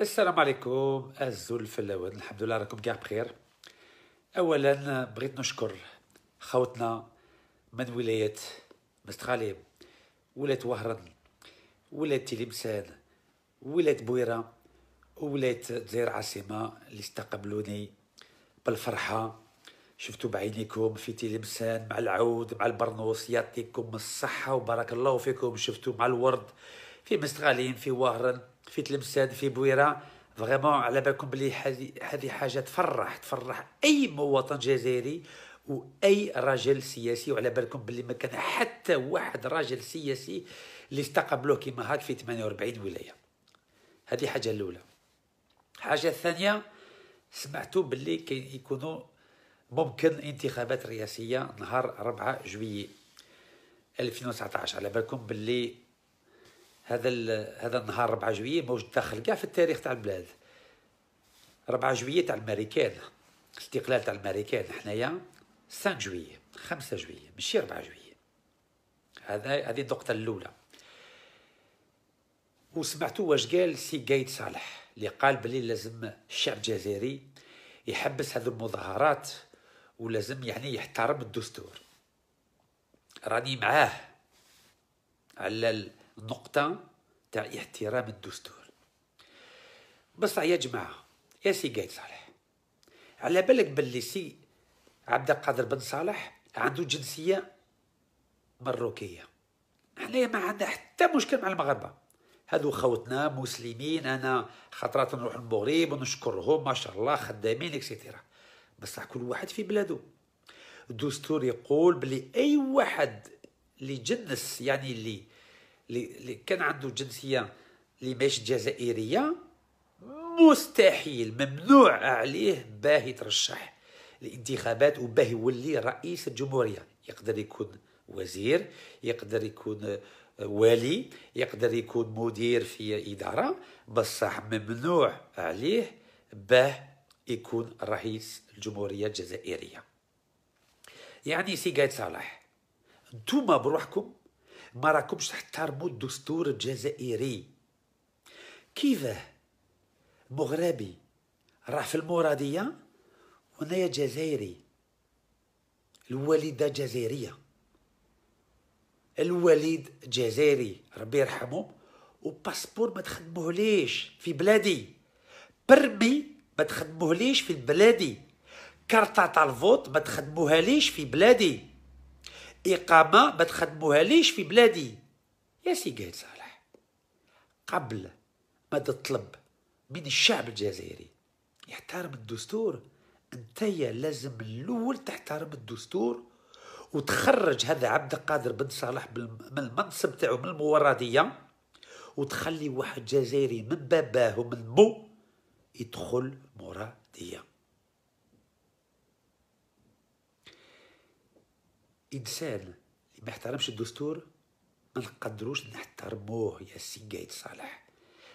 السلام عليكم. الزول فلاوات الحمد لله راكم كاع بخير. اولا بغيت نشكر خوتنا من ولاية مستغاليم ولايه وهران ولايه تلمسان ولايه بويرة ولايه دزير عاصمة اللي استقبلوني بالفرحة. شفتوا بعينيكم في تلمسان مع العود مع البرنوس. يعطيكم الصحة وبارك الله فيكم. شفتوا مع الورد في مستغانم في وهران. في تلمسان في بويرة. vraiment على بالكم بلي هذه حاجة تفرح تفرح أي مواطن جزائري واي راجل سياسي. وعلى بالكم بلي ما كان حتى واحد راجل سياسي اللي استقبلوه كيما هاك في 48 ولاية. هذه حاجة الأولى. حاجة الثانية سمعتوا باللي كاين يكونوا ممكن انتخابات رئاسية نهار 4 جويي 2019 على بالكم باللي هذا هذا النهار 4 جويي موجود داخل كاع في التاريخ تاع البلاد. 4 جويي تاع الامريكان الاستقلال تاع الامريكان حنايا 5 جويي 5 جويي ماشي 4 جويي هذا هذه النقطة الأولى. وسمعتوا واش قال سي قايد صالح اللي قال بلي لازم الشعب الجزائري يحبس هذه المظاهرات ولازم يعني يحترم الدستور. راني معاه على النقطة تاع احترام الدستور. بصح يا جماعة يا سي قايد صالح على بالك باللي سي عبد القادر بن صالح عنده جنسية مروكية. حنايا ما عندنا حتى مشكل مع المغاربة. هذو خوتنا مسلمين أنا خطرات نروح المغرب ونشكرهم ما شاء الله خدامين et cetera بصح كل واحد في بلاده. الدستور يقول بلي أي واحد اللي جنس يعني اللي اللي كان عنده جنسية اللي ماشي جزائرية مستحيل ممنوع عليه باه يترشح الانتخابات وباه يولي رئيس الجمهورية. يقدر يكون وزير يقدر يكون والي يقدر يكون مدير في إدارة بصح ممنوع عليه باه يكون رئيس الجمهورية الجزائرية. يعني سي قايد صالح انتوما بروحكم ما راكمش تحترموا الدستور الجزائري. كيفاه؟ مغربي راح في المرادية؟ وانايا جزائري. الوالدة جزائرية. الوالد جزائري ربي يرحمه و passeport ما تخدموهليش في بلادي. permis ما تخدموهليش في بلادي كارتا تاع ال vote ما تخدموهاليش في بلادي. إقامة ما ليش في بلادي؟ يا سي قايد صالح قبل ما تطلب من الشعب الجزائري يحترم الدستور. انتيا لازم الأول تحترم الدستور وتخرج هذا عبد القادر بن صالح من المنصب تاعو من المورديه وتخلي واحد جزائري من باباه ومن مو يدخل مراديه إنسان ما يحترمش الدستور ما نقدروش نحترموه يا سي قايد صالح.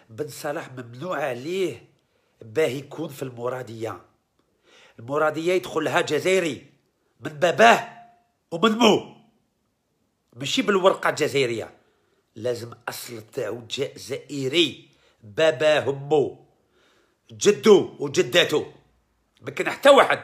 بن صالح ممنوع عليه باه يكون في المرادية. المرادية يدخلها جزائري من باباه ومن مو. ماشي بالورقة الجزائرية. لازم أصل تاعو جزائري باباه ومو. جدو وجداتو ما كان حتى واحد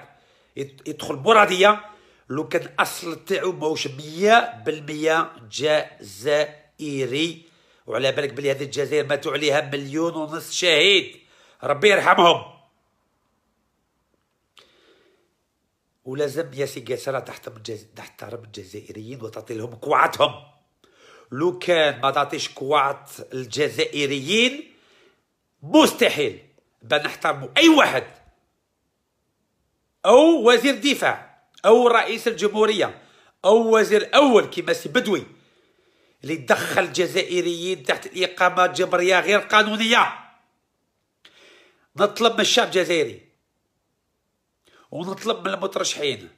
يدخل مرادية لو كان اصل تاعو ماهوش مية بالمية جزائري. وعلى بالك بلي هذه الجزائر ماتوا عليها مليون ونص شهيد. ربي يرحمهم. ولازم يا سي قايد صالح تحترم الجزائريين وتعطي لهم كوعتهم لو كان ما تعطيش كوعت الجزائريين مستحيل. بان أي واحد. أو وزير دفاع أو رئيس الجمهورية أو وزير أول كيما سي بدوي اللي دخل الجزائريين تحت الاقامه الجبريه غير قانونية. نطلب من الشعب الجزائري ونطلب من المترشحين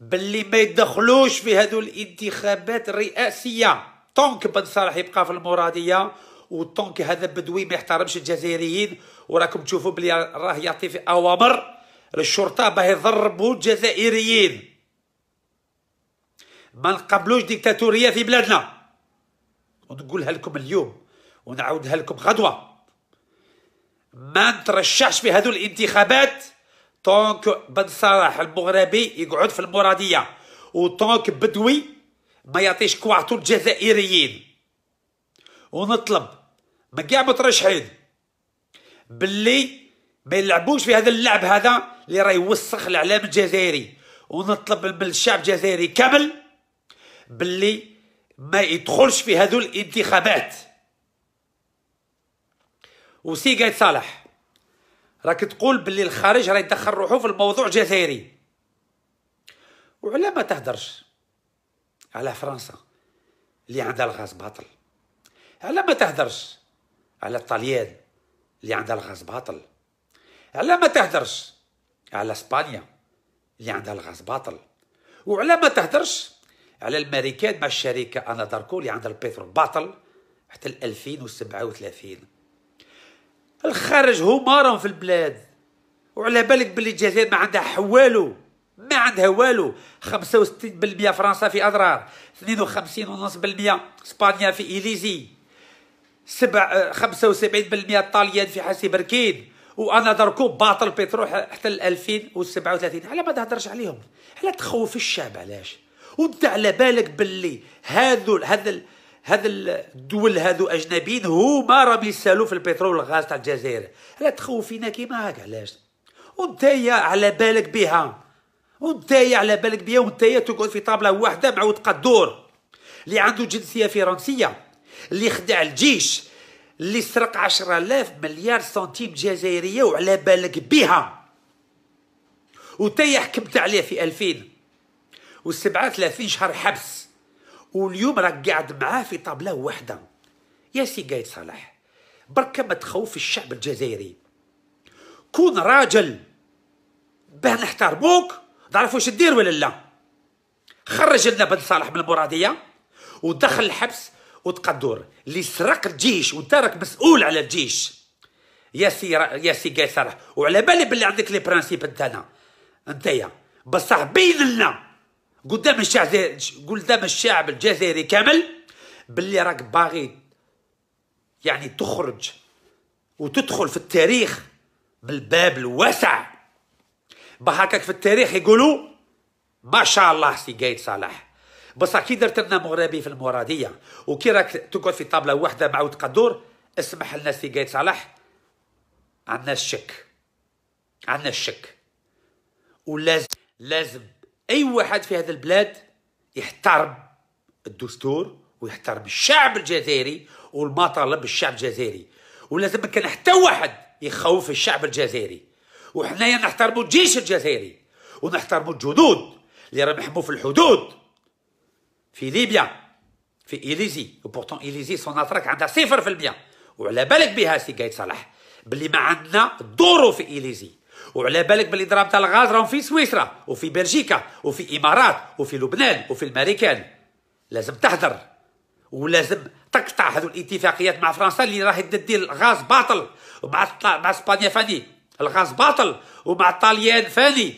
باللي ما يدخلوش في هذو الانتخابات الرئاسية. طونك بن صالح يبقى في المرادية وطونك هذا بدوي ما يحترمش الجزائريين وراكم تشوفوا بلي راه يعطي في أوامر. للشرطة باه يضربوا الجزائريين ما نقبلوش ديكتاتورية في بلادنا. ونقولها لكم اليوم ونعاودها لكم غدوة. ما نترشحش في هذو الانتخابات طونك بن صلاح المغربي يقعد في المرادية وطونك بدوي ما يعطيش كواعطو الجزائريين. ونطلب من كاع مترشحين باللي ما يلعبوش في هذا اللعب هذا اللي راه يوسخ الاعلام الجزائري ونطلب من الشعب الجزائري كامل باللي ما يدخلش في هذو الانتخابات. وسي قايد صالح راك تقول باللي الخارج راه يدخل روحو في الموضوع الجزائري. وعلى ما تهدرش على فرنسا اللي عندها الغاز باطل. على ما تهدرش على الطليان اللي عندها الغاز باطل. على ما تهدرش على اسبانيا اللي عندها الغاز باطل. وعلى ما تهدرش على الامريكان مع الشركة أناداركو اللي عندها البترول باطل حتى 2037 الخارج هما راهم في البلاد. وعلى بالك باللي الجزائر ما عندها حوالو ما عندها والو. 65% فرنسا في أضرار 52.5% إسبانيا في إليزي 7 75% الطاليان في حسي بركين وأنا دركو باطل البترول حتى ل 2037 على ما تهدرش عليهم. على تخوف الشعب علاش؟ وانت على بالك باللي هذو هذا هذا الدول هذو أجنبيين هما راهم يسالوا في البترول والغاز تاع الجزائر. على تخوفينا كيما هكا علاش؟ وانت على بالك بها. وانت على بالك بها وانت تقعد في طابلة واحدة مع قدور اللي عنده جنسية فرنسية اللي خدع الجيش اللي سرق عشرة آلاف مليار سنتيم جزائرية وعلى بالك بها وتي حكمت عليه في 2037 شهر حبس. واليوم راك قاعد معاه في طابلة واحدة. يا سي قايد صالح بركة ما تخوف الشعب الجزائري. كون راجل باه نحترموك تعرف واش دير ولا لا؟ خرج لنا بن صالح من المرادية ودخل الحبس وتقدر. اللي سرق الجيش وانت راك مسؤول على الجيش. يا سي يا سي قيصر وعلى بالي باللي عندك les principes انت انتيا. بصح بين لنا. قدام الشعب قدام الشعب الجزائري كامل باللي راك باغي يعني تخرج وتدخل في التاريخ من الباب الواسع. بهكاك في التاريخ يقولوا ما شاء الله سي قايد صالح. بصح كي درت لنا مغربي في المرادية. وكي راك تقعد في طابلة واحدة مع ود قدور اسمح لنا سي قايد صلاح. عندنا الشك. عندنا الشك. ولازم لازم أي واحد في هذا البلاد يحترم الدستور ويحترم الشعب الجزائري والمطالب الشعب الجزائري. ولازم كان حتى واحد يخوف الشعب الجزائري. وحنايا نحترموا الجيش الجزائري ونحترموا الجنود اللي راهم يحموا في الحدود. في ليبيا في إليزي و pourtant إليزي Sonatrach عندها صفر في المية. وعلى بالك بها سي قايد صالح باللي ما عندنا دورو في إليزي. وعلى بالك باللي دراهم تاع الغاز راهم في سويسرا وفي بلجيكا وفي إمارات وفي لبنان وفي الامريكان لازم تحذر ولازم تقطع هذو الاتفاقيات مع فرنسا اللي راهي تدير الغاز باطل. ومع مع إسبانيا فاني الغاز باطل. ومع الطاليان فاني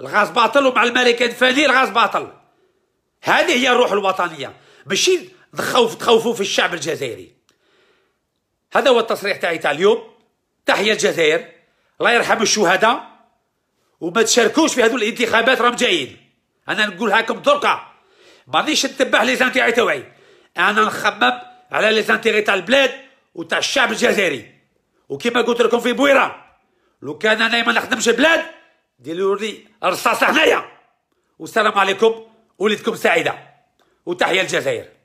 الغاز باطل. ومع الامريكان فاني الغاز باطل. هذه هي الروح الوطنية. ماشي تخوف تخوفوا في الشعب الجزائري. هذا هو التصريح تاعي تاع اليوم. تحية الجزائر. الله يرحم الشهداء. وما تشاركوش في هذو الانتخابات راهم جايين أنا نقولها لكم دركا مانيش نتبع les intérêts تاعي أنا نخمم على les intérêts تاع البلاد وتاع الشعب الجزائري. وكما قلت لكم في بويرة لو كان أنا ما نخدمش البلاد ديروا لي رصاصه هنايا. والسلام عليكم. ولدكم سعيدة. وتحيا الجزائر